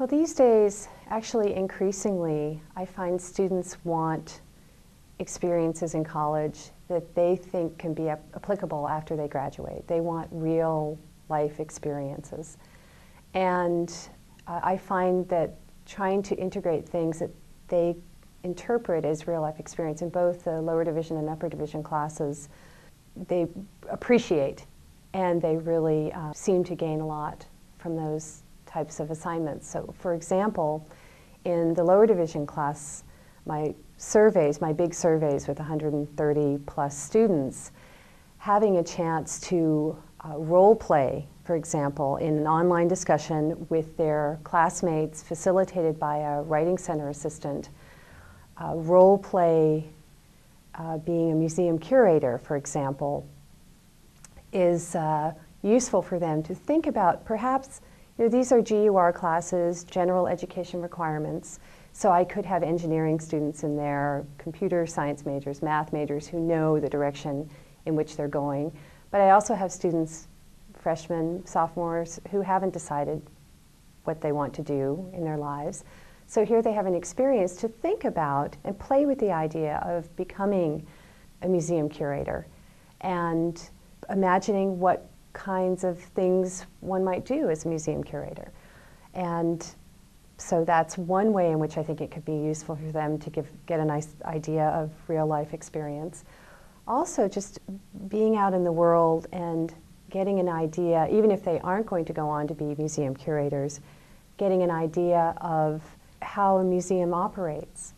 Well, these days, actually, increasingly, I find students want experiences in college that they think can be ap- applicable after they graduate. They want real life experiences. And uh, I find that trying to integrate things that they interpret as real life experience in both the lower division and upper division classes, they appreciate and they really uh, seem to gain a lot from those types of assignments. So, for example, in the lower division class, my surveys, my big surveys with 130 plus students, having a chance to uh, role play, for example, in an online discussion with their classmates, facilitated by a writing center assistant, uh, role play uh, being a museum curator, for example, is uh, useful for them to think about perhaps you know, these are GUR classes, general education requirements. So I could have engineering students in there, computer science majors, math majors who know the direction in which they're going. But I also have students, freshmen, sophomores, who haven't decided what they want to do in their lives. So here they have an experience to think about and play with the idea of becoming a museum curator and imagining what kinds of things one might do as a museum curator. And so that's one way in which I think it could be useful for them to give, get a nice idea of real life experience. Also, just being out in the world and getting an idea, even if they aren't going to go on to be museum curators, getting an idea of how a museum operates.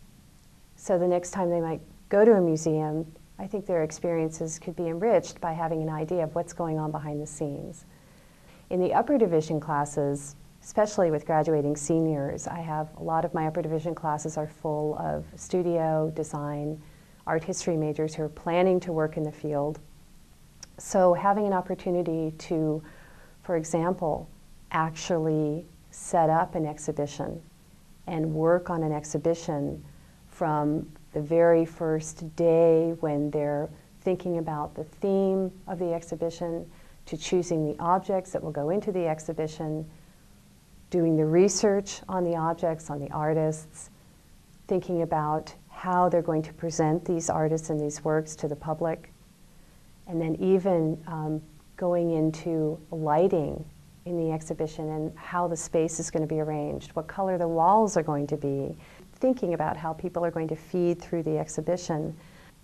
So the next time they might go to a museum, I think their experiences could be enriched by having an idea of what's going on behind the scenes. In the upper division classes, especially with graduating seniors, I have a lot of my upper division classes are full of studio, design, art history majors who are planning to work in the field. So having an opportunity to, for example, actually set up an exhibition and work on an exhibition from the very first day when they're thinking about the theme of the exhibition to choosing the objects that will go into the exhibition, doing the research on the objects, on the artists, thinking about how they're going to present these artists and these works to the public, and then even um, going into lighting in the exhibition and how the space is going to be arranged, what color the walls are going to be, thinking about how people are going to feed through the exhibition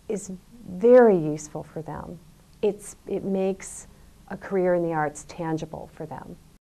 is very useful for them. It's, it makes a career in the arts tangible for them.